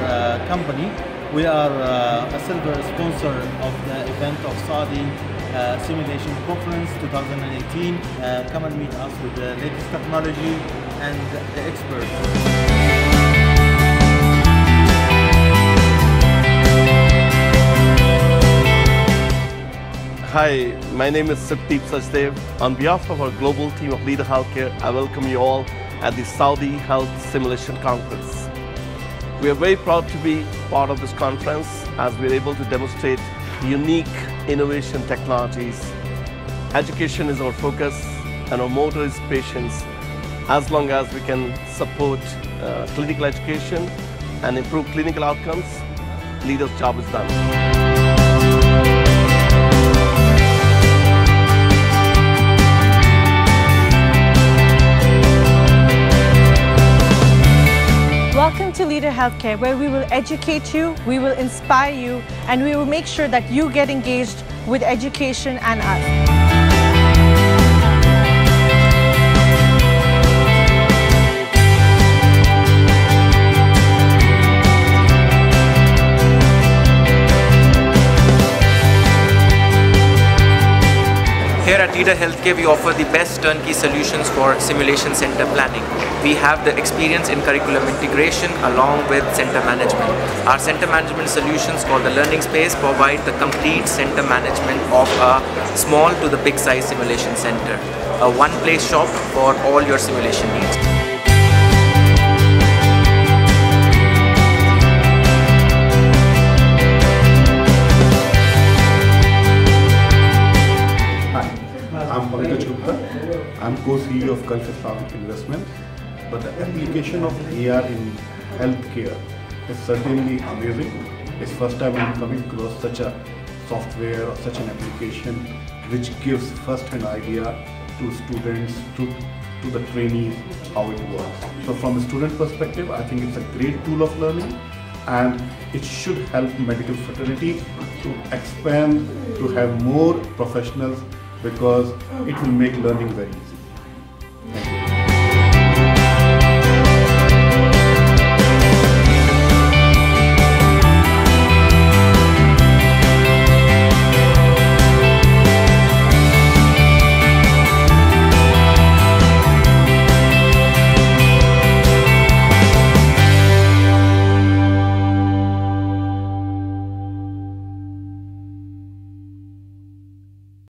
uh, company. We are uh, a silver sponsor of the event of Saudi uh, Simulation Conference 2018. Uh, come and meet us with the latest technology and the experts. Hi, my name is Sipdeep Sachdev. On behalf of our global team of Leader Healthcare, I welcome you all at the Saudi Health Simulation Conference. We are very proud to be part of this conference as we are able to demonstrate unique innovation technologies. Education is our focus and our motto is patience. As long as we can support uh, clinical education and improve clinical outcomes, leader's job is done. To Leader Healthcare, where we will educate you, we will inspire you, and we will make sure that you get engaged with education and us. Here at Leader Healthcare, we offer the best turnkey solutions for simulation center planning. We have the experience in curriculum integration along with center management. Our center management solutions called the Learning Space provide the complete center management of a small to the big size simulation center. A one-place shop for all your simulation needs. I'm co-CEO of Gulf Islamic Investment. But the application of AR in healthcare is certainly amazing. It's first time I'm coming across such a software or such an application which gives first-hand idea to students, to, to the trainees, how it works. So from a student perspective, I think it's a great tool of learning and it should help medical fraternity to expand, to have more professionals because it will make learning very easy.